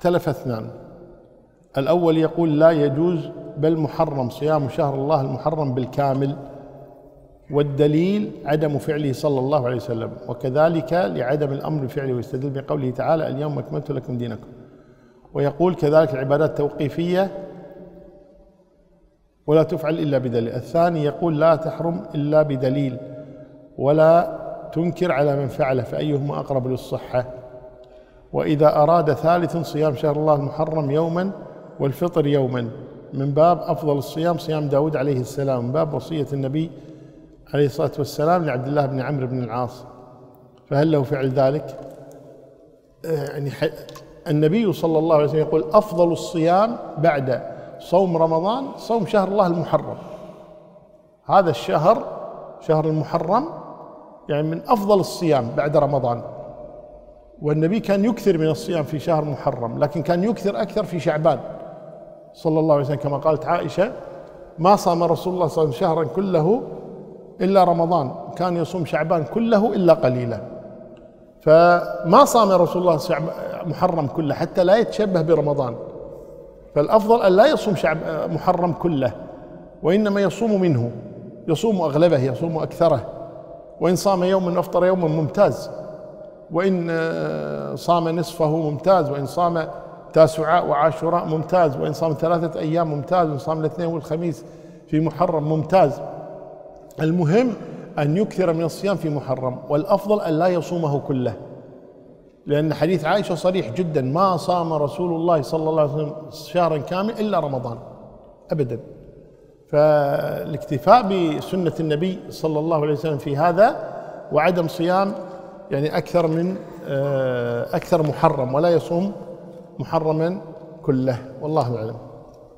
اختلف اثنان. الأول يقول لا يجوز بل محرم صيام شهر الله المحرم بالكامل والدليل عدم فعله صلى الله عليه وسلم وكذلك لعدم الأمر بفعله ويستدل بقوله تعالى اليوم أكملت لكم دينكم. ويقول كذلك العبادات التوقيفية ولا تفعل إلا بدليل. الثاني يقول لا تحرم إلا بدليل ولا تنكر على من فعله فأيهما أقرب للصحة؟ وإذا أراد ثالث صيام شهر الله المحرم يوما والفطر يوما من باب أفضل الصيام صيام داود عليه السلام من باب وصية النبي عليه الصلاة والسلام لعبد الله بن عمرو بن العاص. فهل له فعل ذلك؟ يعني النبي صلى الله عليه وسلم يقول أفضل الصيام بعد صوم رمضان صوم شهر الله المحرم. هذا الشهر شهر المحرم يعني من أفضل الصيام بعد رمضان. والنبي كان يكثر من الصيام في شهر محرم لكن كان يكثر أكثر في شعبان. صلى الله عليه وسلم كما قالت عائشة ما صام رسول الله صلى الله عليه وسلم شهرا كله إلا رمضان. كان يصوم شعبان كله إلا قليلا. فما صام رسول الله محرم كله حتى لا يتشبه برمضان. فالأفضل أن لا يصوم شعب محرم كله وإنما يصوم منه. يصوم أغلبه يصوم أكثره. وإن صام يوما أفطر يوما ممتاز. وإن آه، صام نصفه ممتاز وإن صام تاسعاء وعاشوراء ممتاز وإن صام ثلاثة أيام ممتاز وإن صام الاثنين والخميس في محرم ممتاز. المهم أن يكثر من الصيام في محرم والأفضل أن لا يصومه كله. لأن حديث عائشة صريح جدا ما صام رسول الله صلى الله عليه وسلم شهرا كامل إلا رمضان أبدا. فالاكتفاء بسنة النبي صلى الله عليه وسلم في هذا وعدم صيام يعني أكثر من آه، أكثر محرم ولا يصوم محرما كله والله أعلم.